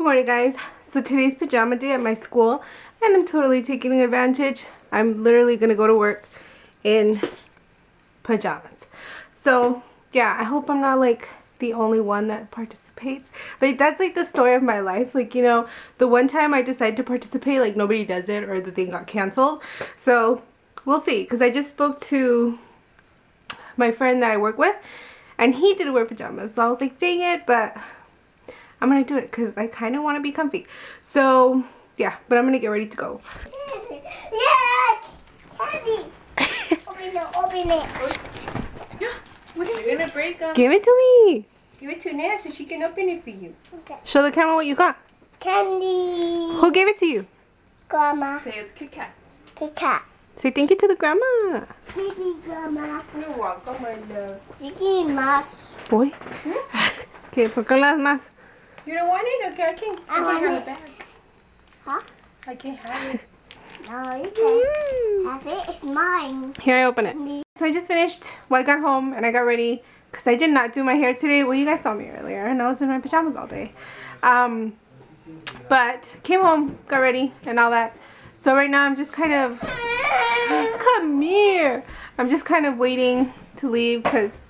Good morning guys. So today's pajama day at my school and I'm totally taking advantage. I'm literally gonna go to work in pajamas. So yeah, I hope I'm not like the only one that participates. Like that's like the story of my life. Like you know, the one time I decided to participate like nobody does it or the thing got canceled. So we'll see because I just spoke to my friend that I work with and he didn't wear pajamas. So I was like, dang it, but I'm gonna do it because I kind of want to be comfy. So yeah, but I'm gonna get ready to go. Yeah, candy. open it, open it. You're gonna break them. Give it to me. Give it to Nana so she can open it for you. Okay. Show the camera what you got. Candy. Who gave it to you? Grandma. Say it's Kit Kat. Kit Kat. Say thank you to the grandma. Thank you, Grandma. You're welcome, my love. You give me más. Boy. Hmm? okay, ¿por qué las más? You don't want it? Okay, I can. I I want can have it. it back. Huh? I can't have it. No, you can have it. It's mine. Here, I open it. So I just finished. Well, I got home and I got ready because I did not do my hair today. Well, you guys saw me earlier and I was in my pajamas all day. Um, but came home, got ready and all that. So right now I'm just kind of, come here. I'm just kind of waiting to leave because,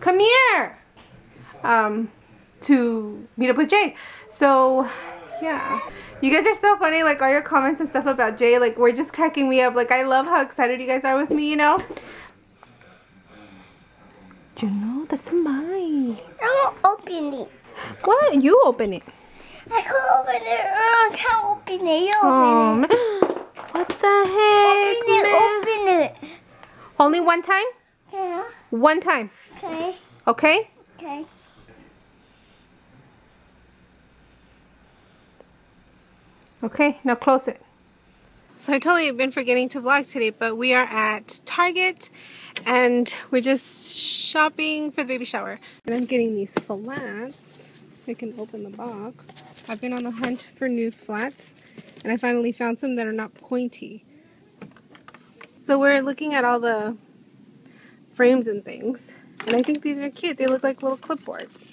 come here, um, to meet up with Jay. So yeah. You guys are so funny, like all your comments and stuff about Jay, like we're just cracking me up. Like I love how excited you guys are with me, you know? You know, that's mine. I won't open it. What? You open it. I can't open it. I can't open it. You open Oh, it. What the heck, Open it. man? Open it. Only one time? Yeah. One time, Okay. okay? Okay. Okay, now close it. So I totally have been forgetting to vlog today, but we are at Target and we're just shopping for the baby shower. And I'm getting these flats. I can open the box. I've been on the hunt for nude flats and I finally found some that are not pointy. So we're looking at all the frames and things. And I think these are cute. They look like little clipboards.